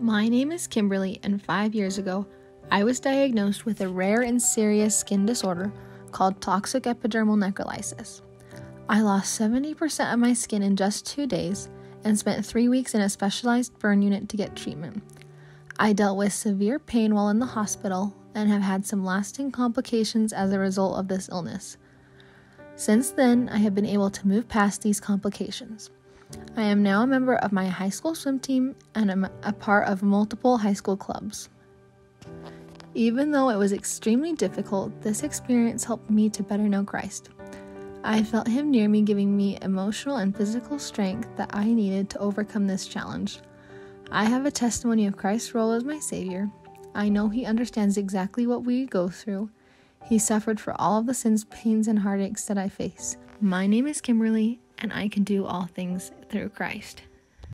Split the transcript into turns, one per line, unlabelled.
My name is Kimberlee, and five years ago, I was diagnosed with a rare and serious skin disorder called toxic epidermal necrolysis. I lost 70% of my skin in just two days and spent three weeks in a specialized burn unit to get treatment. I dealt with severe pain while in the hospital and have had some lasting complications as a result of this illness. Since then, I have been able to move past these complications. I am now a member of my high school swim team and am a part of multiple high school clubs. Even though it was extremely difficult, this experience helped me to better know Christ. I felt Him near me, giving me emotional and physical strength that I needed to overcome this challenge. I have a testimony of Christ's role as my Savior. I know He understands exactly what we go through. He suffered for all of the sins, pains, and heartaches that I face. My name is Kimberlee, and I can do all things through Christ.